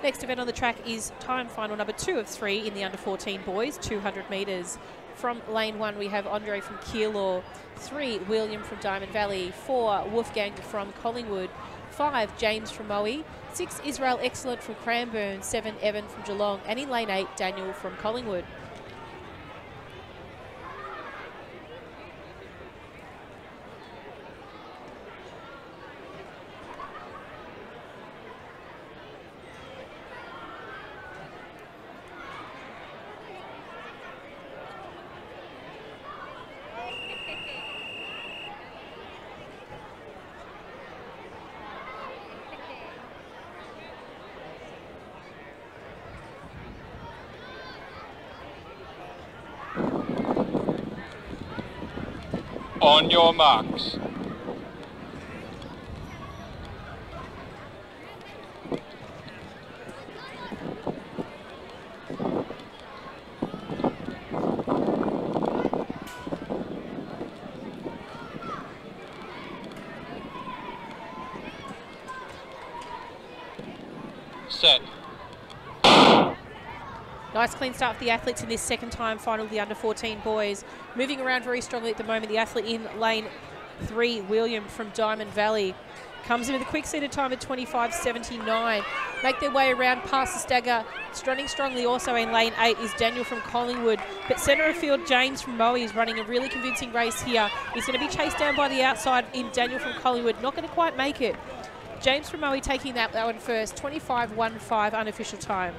Next event on the track is time final number two of three in the under 14 boys, 200 metres. From lane one, we have Andre from Keilor, three, William from Diamond Valley, four, Wolfgang from Collingwood, five, James from Moe, six, Israel Excellent from Cranbourne, seven, Evan from Geelong, and in lane eight, Daniel from Collingwood. On your marks. Set. Nice clean start for the athletes in this second time final the under 14 boys. Moving around very strongly at the moment, the athlete in lane three, William from Diamond Valley. Comes in with a quick seated time at 25.79. Make their way around past the stagger. Running strongly also in lane eight is Daniel from Collingwood. But centre of field, James from Moe is running a really convincing race here. He's going to be chased down by the outside in Daniel from Collingwood. Not going to quite make it. James from Moe taking that one first, 25.15 unofficial time.